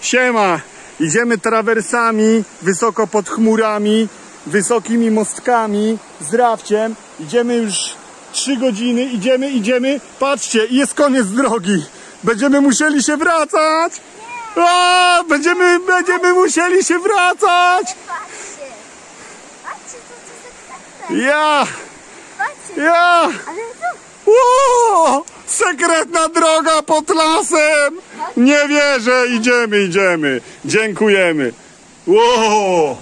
Siema! Idziemy trawersami, wysoko pod chmurami, wysokimi mostkami, z rafciem. Idziemy już 3 godziny, idziemy, idziemy. Patrzcie, i jest koniec drogi. Będziemy musieli się wracać! A, będziemy, będziemy musieli się wracać! Ja! Ja! Ale co? Ło! Sekretna droga pod lasem! Nie wierzę, idziemy, idziemy. Dziękujemy. Ło!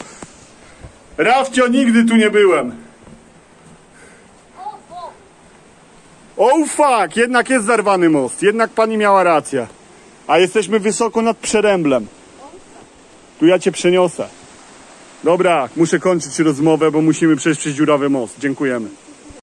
Rafcio, nigdy tu nie byłem. Oh fuck, jednak jest zarwany most. Jednak pani miała rację. A jesteśmy wysoko nad przeręblem. Tu ja cię przeniosę. Dobra, muszę kończyć rozmowę, bo musimy przejść przez dziurawy most. Dziękujemy.